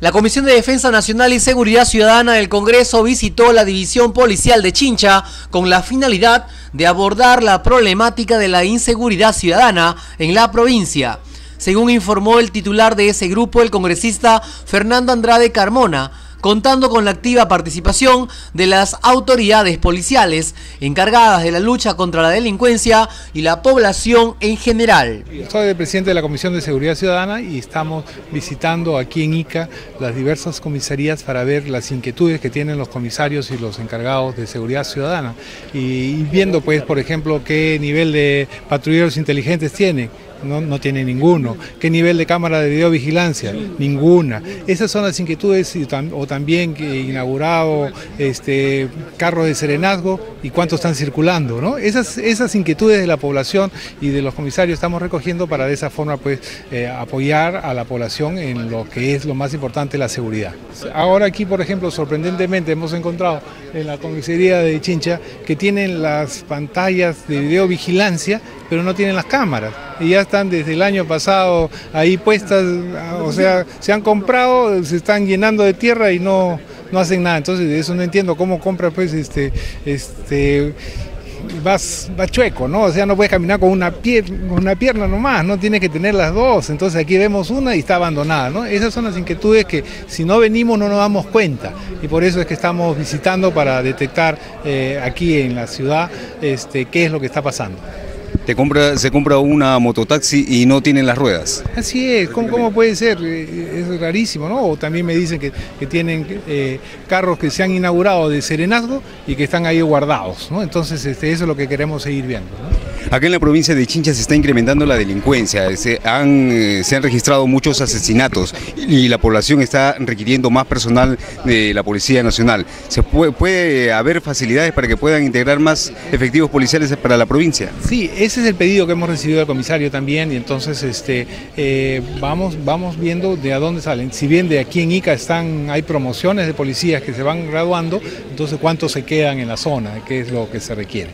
La Comisión de Defensa Nacional y Seguridad Ciudadana del Congreso visitó la División Policial de Chincha con la finalidad de abordar la problemática de la inseguridad ciudadana en la provincia. Según informó el titular de ese grupo, el congresista Fernando Andrade Carmona, contando con la activa participación de las autoridades policiales encargadas de la lucha contra la delincuencia y la población en general. Soy el presidente de la Comisión de Seguridad Ciudadana y estamos visitando aquí en Ica las diversas comisarías para ver las inquietudes que tienen los comisarios y los encargados de seguridad ciudadana y viendo pues por ejemplo qué nivel de patrulleros inteligentes tiene no, no, tiene ninguno. ¿Qué nivel de cámara de videovigilancia? Ninguna. Esas son las inquietudes o también que inaugurado este, carros de serenazgo y cuántos están circulando. ¿no? Esas, esas inquietudes de la población y de los comisarios estamos recogiendo para de esa forma pues, eh, apoyar a la población en lo que es lo más importante, la seguridad. Ahora aquí, por ejemplo, sorprendentemente hemos encontrado en la comisaría de Chincha que tienen las pantallas de videovigilancia, pero no tienen las cámaras. Y ya están desde el año pasado ahí puestas, o sea, se han comprado, se están llenando de tierra y no, no hacen nada. Entonces, eso no entiendo cómo compra pues este, este vas, vas chueco, ¿no? O sea, no puedes caminar con una, una pierna nomás, no tienes que tener las dos. Entonces aquí vemos una y está abandonada, ¿no? Esas son las inquietudes que si no venimos no nos damos cuenta. Y por eso es que estamos visitando para detectar eh, aquí en la ciudad este, qué es lo que está pasando compra, se compra una mototaxi y no tienen las ruedas. Así es, ¿cómo, puede ser? Eh, es rarísimo, ¿no? O también me dicen que, tienen eh, carros que se han inaugurado de serenazgo y que están ahí guardados, ¿no? Entonces este, eso es lo que queremos seguir viendo. Acá en la provincia de Chincha se está incrementando la delincuencia, se han, eh, se han registrado muchos asesinatos y la población está requiriendo más personal de la Policía Nacional. ¿Se puede, puede haber facilidades para que puedan integrar más efectivos policiales para la provincia? Sí, ese es el pedido que hemos recibido del comisario también y entonces este, eh, vamos, vamos viendo de a dónde salen. Si bien de aquí en Ica están, hay promociones de policías que se van graduando, entonces cuántos se quedan en la zona, qué es lo que se requiere.